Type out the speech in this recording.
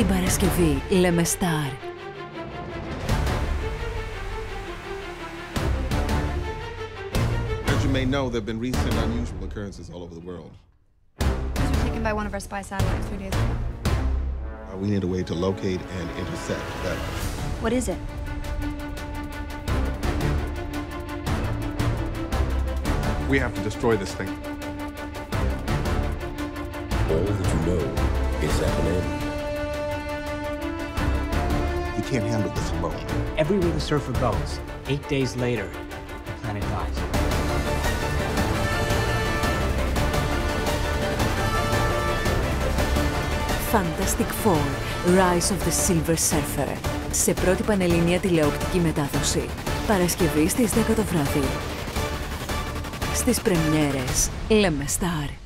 Την Παρασκευή λέμε Star. As you may know, there have been recent unusual occurrences all over the world. These were taken by one of our spy satellites three days ago. Uh, we need a way to locate and intercept that. What is it? We have to destroy this thing. All that you know is at an end. We can't handle this alone. Everywhere the surfer goes, eight days later, the planet dies. Fantastic Four, Rise of the Silver Surfer. Σε πρώτη πανελληνία τηλεοπτική μετάδοση. Παρασκευή στις 10 το βράδυ. Στις πρεμιέρες λέμε Star.